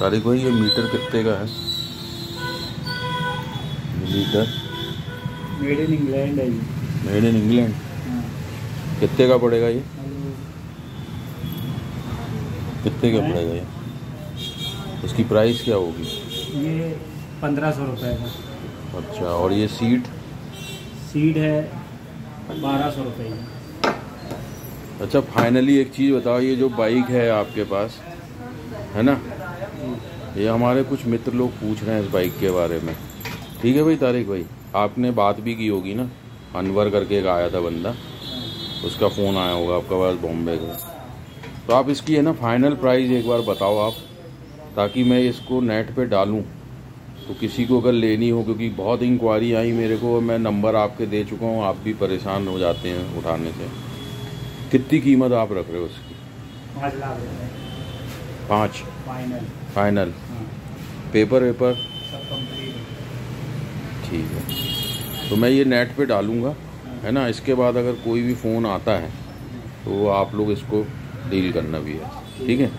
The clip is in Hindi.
तारिक भाई ये मीटर कितने का है? मीटर? मेड इन इंग्लैंड है ये। मेड इन इंग्लैंड कितने का पड़ेगा ये? कितने का पड़ेगा ये? इसकी प्राइस क्या होगी? ये पंद्रह सौ रुपये का। अच्छा और ये सीट सीट है बारह सौ रुपये की। अच्छा फाइनली एक चीज़ बताओ ये जो बाइक है आपके पास है ना? ये हमारे कुछ मित्र लोग पूछ रहे हैं इस बाइक के बारे में। ठीक है भाई तारिक भाई, आपने बात भी की होगी ना? अनवर करके एक आया था बंदा। उसका फ़ोन आया होगा आपका पास बॉम्बे का तो आप इसकी है ना फाइनल प्राइस एक बार बताओ आप, ताकि मैं इसको नेट पे डालूं। तो किसी को अगर लेनी हो, क्योंकि बहुत इंक्वायरी आई मेरे को, मैं नंबर आपके दे चुका हूँ, आप भी परेशान हो जाते हैं उठाने से। कितनी कीमत आप रख रहे हो उसकी? पाँच लाख पाँच। फाइनल फाइनल हाँ। पेपर वेपर सब कंप्लीट ठीक है। तो मैं ये नेट पे डालूँगा है। ना? इसके बाद अगर कोई भी फ़ोन आता है तो आप लोग इसको डील करना भी है ठीक है।